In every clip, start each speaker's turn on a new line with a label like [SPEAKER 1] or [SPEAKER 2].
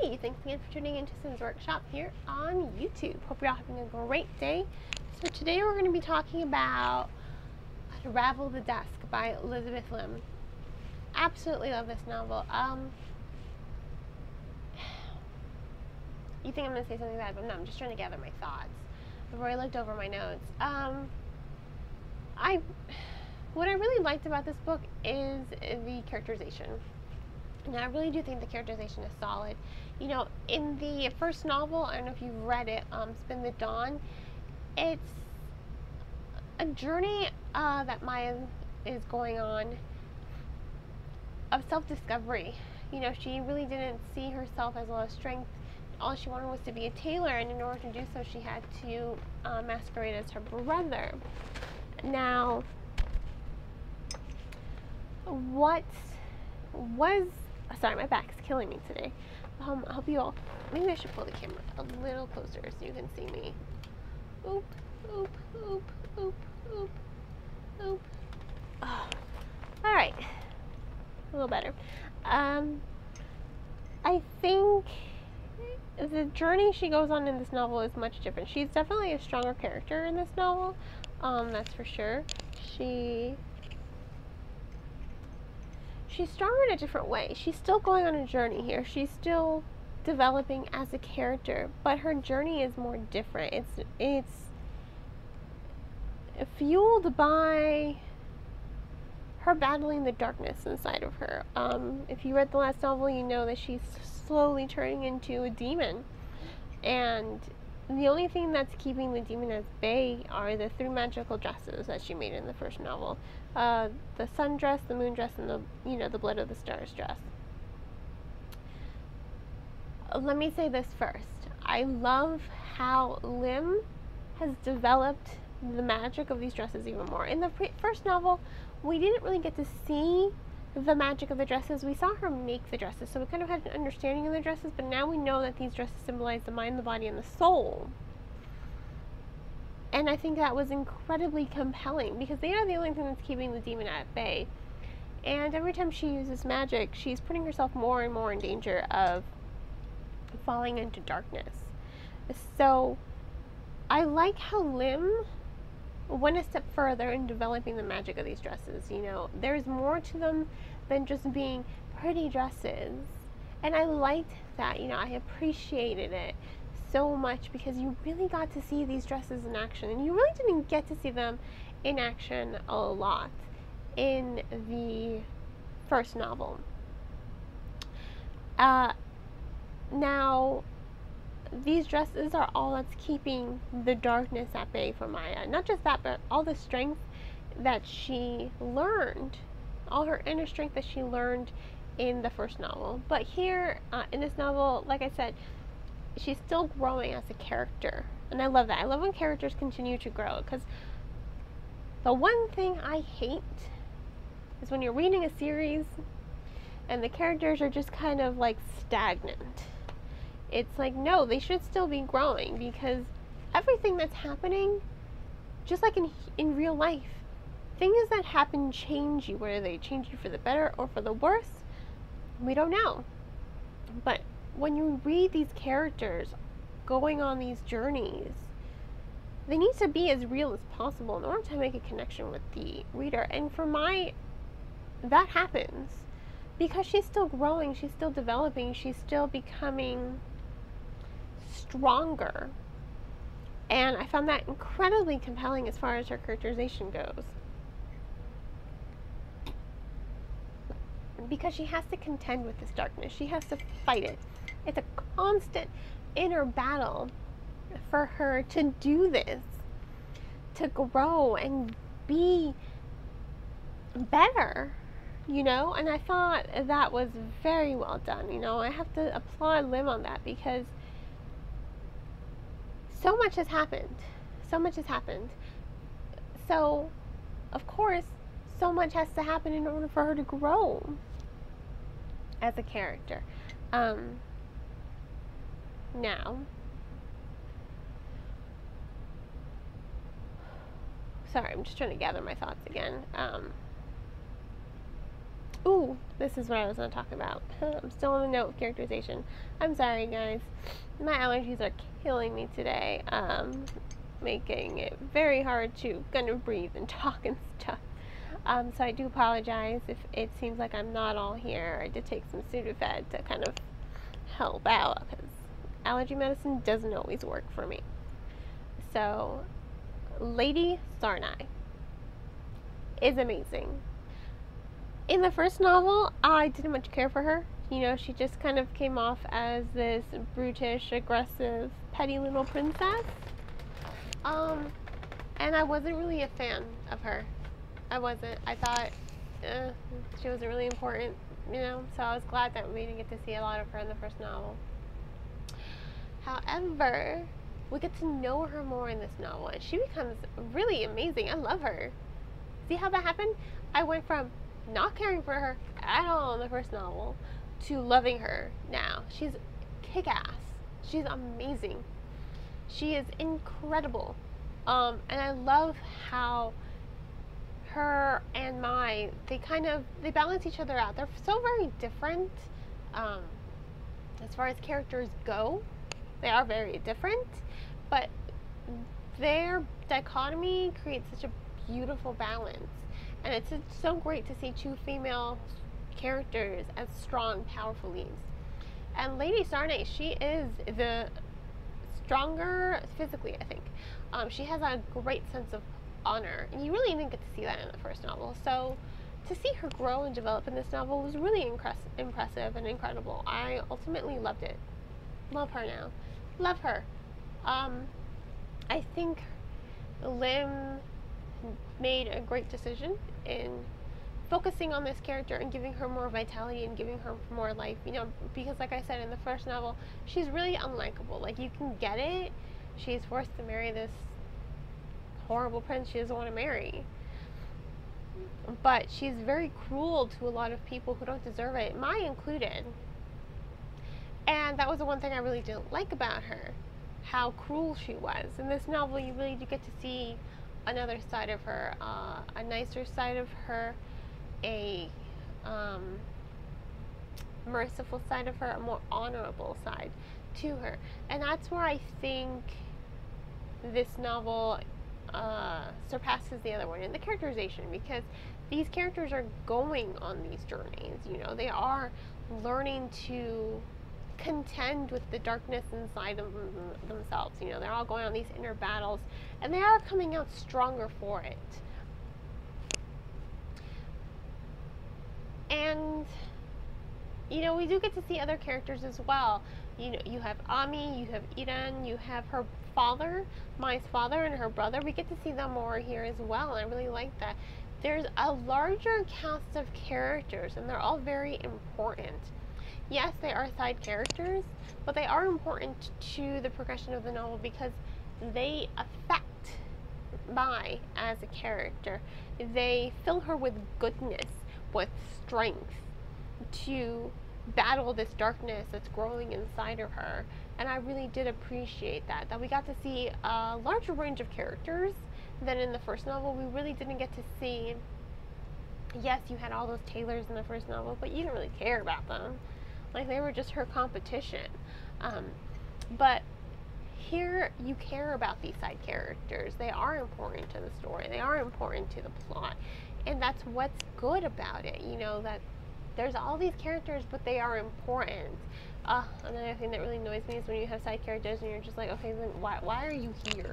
[SPEAKER 1] Hey, thanks again for tuning into Cyn's Workshop here on YouTube. Hope you're all having a great day. So today we're going to be talking about Unravel the Dusk by Elizabeth Lim. Absolutely love this novel. Um, you think I'm going to say something bad, but no, I'm just trying to gather my thoughts before I looked over my notes. Um, I, what I really liked about this book is the characterization. And I really do think the characterization is solid. You know, in the first novel, I don't know if you've read it, um, Spin the Dawn, it's a journey uh, that Maia is going on of self discovery. You know, she really didn't see herself as a lot of strength. All she wanted was to be a tailor, and in order to do so, she had to uh, masquerade as her brother. Now, what was sorry, my back's killing me today. Um, I hope you all, maybe I should pull the camera a little closer so you can see me. Oop, oop, oop, oop, oop, oop. Oh. All right, a little better. Um, I think the journey she goes on in this novel is much different. She's definitely a stronger character in this novel, um, that's for sure. She she's stronger in a different way. She's still going on a journey here. She's still developing as a character, but her journey is more different. It's it's fueled by her battling the darkness inside of her. Um, if you read the last novel, you know that she's slowly turning into a demon, and the only thing that's keeping the demon at bay are the three magical dresses that she made in the first novel. Uh, the sun dress, the moon dress, and the, you know, the blood of the stars dress. Let me say this first. I love how Lim has developed the magic of these dresses even more. In the first novel, we didn't really get to see the magic of the dresses. We saw her make the dresses, so we kind of had an understanding of the dresses, but now we know that these dresses symbolize the mind, the body, and the soul. And I think that was incredibly compelling because they are the only thing that's keeping the demon at bay. And every time she uses magic, she's putting herself more and more in danger of falling into darkness. So I like how Lim went a step further in developing the magic of these dresses. You know, there's more to them than just being pretty dresses. And I liked that, you know, I appreciated it so much because you really got to see these dresses in action. And you really didn't get to see them in action a lot in the first novel. Uh, now, these dresses are all that's keeping the darkness at bay for Maia. Not just that, but all the strength that she learned, all her inner strength that she learned in the first novel. But here uh, in this novel, like I said, she's still growing as a character. And I love that. I love when characters continue to grow because the one thing I hate is when you're reading a series and the characters are just kind of like stagnant it's like no they should still be growing because everything that's happening just like in in real life things that happen change you whether they change you for the better or for the worse we don't know. But when you read these characters going on these journeys they need to be as real as possible in order to make a connection with the reader. And for my that happens because she's still growing she's still developing she's still becoming stronger. And I found that incredibly compelling as far as her characterization goes. Because she has to contend with this darkness, she has to fight it. It's a constant inner battle for her to do this, to grow and be better, you know? And I thought that was very well done, you know? I have to applaud Lim on that because so much has happened. So much has happened. So, of course, so much has to happen in order for her to grow as a character. Um, now, sorry, I'm just trying to gather my thoughts again. Um, Ooh, this is what I was going to talk about. I'm still on the note of characterization. I'm sorry, guys. My allergies are killing me today, um, making it very hard to kind of breathe and talk and stuff. Um, so I do apologize if it seems like I'm not all here. I did take some Sudafed to kind of help out because allergy medicine doesn't always work for me. So, Lady Sarnai is amazing. In the first novel, I didn't much care for her. You know, she just kind of came off as this brutish, aggressive, petty little princess. Um, and I wasn't really a fan of her. I wasn't. I thought uh, she wasn't really important, you know, so I was glad that we didn't get to see a lot of her in the first novel. However, we get to know her more in this novel, and she becomes really amazing. I love her. See how that happened? I went from not caring for her at all in the first novel to loving her now. She's kick ass. She's amazing. She is incredible. Um, and I love how her and Mai, they kind of, they balance each other out. They're so very different um, as far as characters go. They are very different, but their dichotomy creates such a beautiful balance. And it's, so great to see two female characters as strong, powerful leads. And Lady Sarnai, she is the stronger physically, I think. Um, she has a great sense of honor. And you really didn't get to see that in the first novel. So to see her grow and develop in this novel was really impressive and incredible. I ultimately loved it. Love her now. Love her. Um, I think Lim made a great decision in focusing on this character and giving her more vitality and giving her more life. You know, because like I said in the first novel, she's really unlikable. Like you can get it. She's forced to marry this horrible prince she doesn't want to marry. But she's very cruel to a lot of people who don't deserve it, my included. And that was the one thing I really didn't like about her, how cruel she was. In this novel, you really do get to see another side of her, uh, a nicer side of her, a um, merciful side of her, a more honorable side to her. And that's where I think this novel uh, surpasses the other one in the characterization because these characters are going on these journeys. You know, they are learning to contend with the darkness inside of them, themselves. You know, they're all going on these inner battles and they are coming out stronger for it. And you know, we do get to see other characters as well. You know, you have Ami, you have Iran, you have her father, Mai's father, and her brother. We get to see them more here as well. I really like that. There's a larger cast of characters, and they're all very important. Yes, they are side characters, but they are important to the progression of the novel because they affect Mai as a character. They fill her with goodness, with strength to battle this darkness that's growing inside of her. And I really did appreciate that, that we got to see a larger range of characters than in the first novel. We really didn't get to see, yes, you had all those tailors in the first novel, but you didn't really care about them. Like, they were just her competition. Um, but here you care about these side characters. They are important to the story. They are important to the plot. And that's what's good about it, you know, that there's all these characters, but they are important. Uh, another thing that really annoys me is when you have side characters and you're just like, okay, then why, why are you here?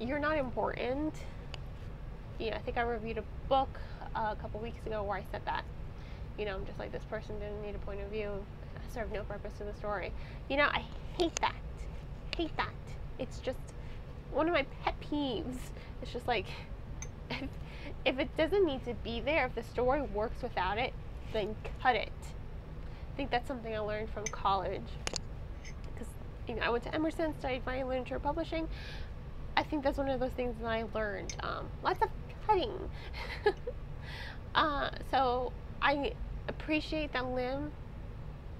[SPEAKER 1] You're not important. Yeah, I think I reviewed a book uh, a couple weeks ago where I said that. You know, I'm just like, this person didn't need a point of view. I serve no purpose to the story. You know, I hate that. Hate that. It's just one of my pet peeves. It's just like, if, if it doesn't need to be there, if the story works without it, then cut it. I think that's something I learned from college. Because you know, I went to Emerson, studied fine literature publishing. I think that's one of those things that I learned. Um, lots of cutting. uh, so I appreciate that Lim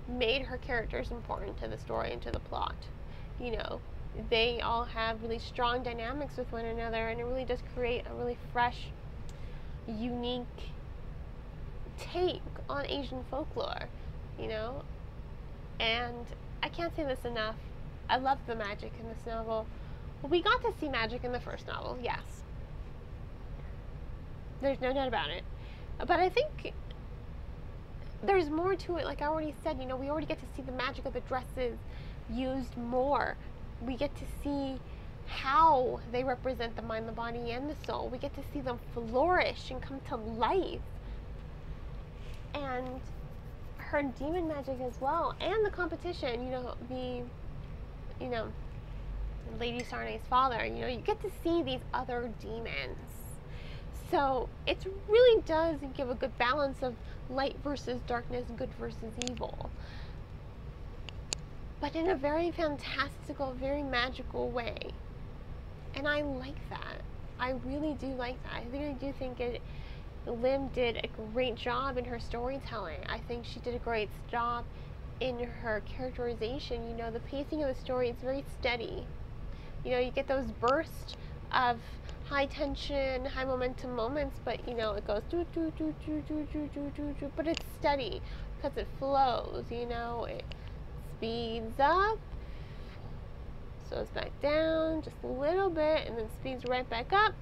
[SPEAKER 1] made her characters important to the story and to the plot. You know, they all have really strong dynamics with one another, and it really does create a really fresh, unique take on Asian folklore, you know? And I can't say this enough. I love the magic in this novel. We got to see magic in the first novel, yes. There's no doubt about it. But I think there's more to it. Like I already said, you know, we already get to see the magic of the dresses used more. We get to see how they represent the mind, the body, and the soul. We get to see them flourish and come to life. And her demon magic as well, and the competition, you know, the, you know, Lady Sarnai's father, you know, you get to see these other demons. So it really does give a good balance of light versus darkness, good versus evil. But in a very fantastical, very magical way. And I like that. I really do like that. I really do think it Lim did a great job in her storytelling. I think she did a great job in her characterization. You know, the pacing of the story is very steady. You know, you get those bursts of high tension, high momentum moments, but you know, it goes do do do do do do do do do, but it's steady because it flows. You know, it speeds up, slows back down just a little bit, and then speeds right back up.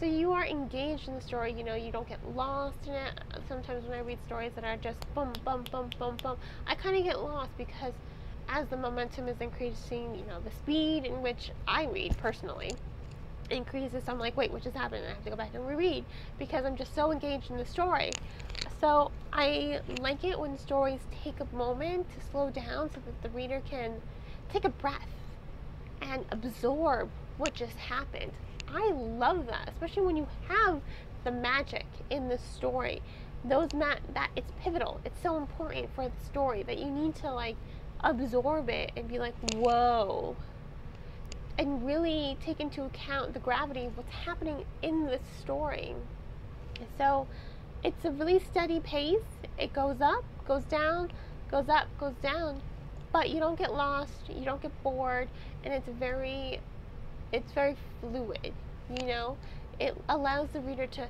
[SPEAKER 1] So you are engaged in the story. You know, you don't get lost in it. Sometimes when I read stories that are just boom, boom, boom, boom, boom, I kind of get lost because as the momentum is increasing, you know, the speed in which I read personally increases. So I'm like, wait, what just happened? I have to go back and reread because I'm just so engaged in the story. So I like it when stories take a moment to slow down so that the reader can take a breath and absorb what just happened. I love that, especially when you have the magic in the story. Those that it's pivotal. It's so important for the story that you need to like absorb it and be like, whoa, and really take into account the gravity of what's happening in this story. So it's a really steady pace. It goes up, goes down, goes up, goes down, but you don't get lost, you don't get bored, and it's very it's very fluid, you know? It allows the reader to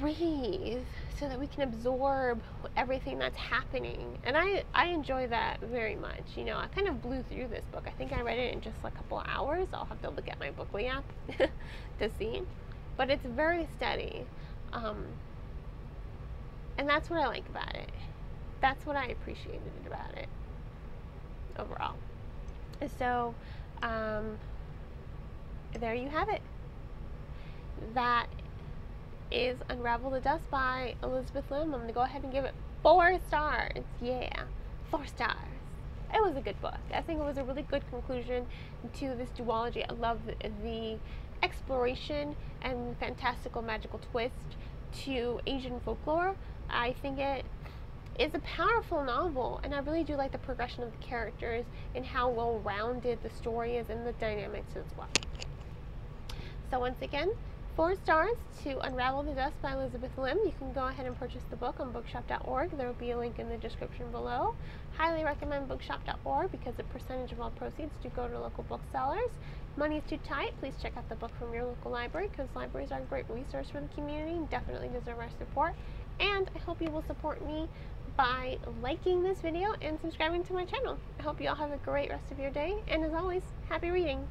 [SPEAKER 1] breathe so that we can absorb everything that's happening. And I, I enjoy that very much. You know, I kind of blew through this book. I think I read it in just a couple hours. I'll have to look at my Bookly app to see. But it's very steady. Um, and that's what I like about it. That's what I appreciated about it overall. So, um, there you have it. That is Unravel the Dusk by Elizabeth Lim. I'm going to go ahead and give it four stars. Yeah, four stars. It was a good book. I think it was a really good conclusion to this duology. I love the, exploration and fantastical magical twist to Asian folklore. I think it is a powerful novel, and I really do like the progression of the characters and how well rounded the story is and the dynamics as well. So, once again, four stars to Unravel the Dusk by Elizabeth Lim. You can go ahead and purchase the book on bookshop.org. There will be a link in the description below. Highly recommend bookshop.org because a percentage of all proceeds do go to local booksellers. Money is too tight. Please check out the book from your local library because libraries are a great resource for the community. And definitely deserve our support. And I hope you will support me by liking this video and subscribing to my channel. I hope you all have a great rest of your day. And as always, happy reading!